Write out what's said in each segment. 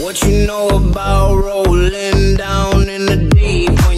What you know about rolling down in the deep?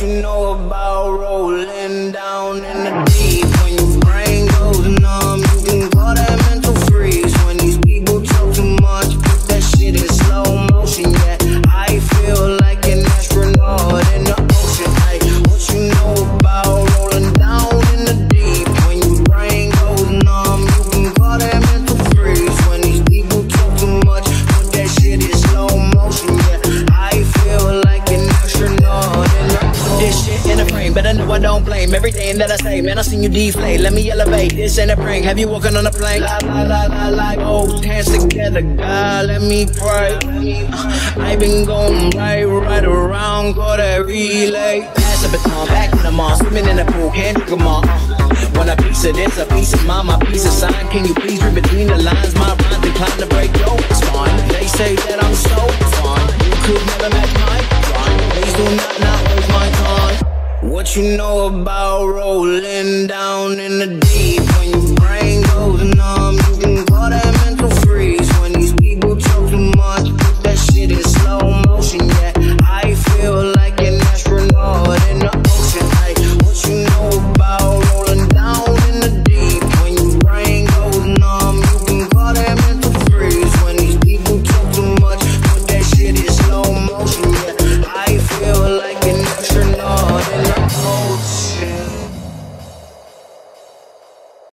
you know about rolling down in the deep? I know I don't blame everything that I say. Man, I seen you deflate. Let me elevate. This ain't a prank. Have you walking on a plane? La la la la la. Both hands together, God, let me pray. Uh, I been going right, right around, call that relay. Pass the baton, back to the mall, swimming in the pool, can't drink 'em all. Want a piece of this, a piece of mine, my piece of sign. Can you please read between the lines? My rhymes inclined to break your spine. They say that I'm so fun. You could never match my grind. Please do not What you know about rolling down in the deep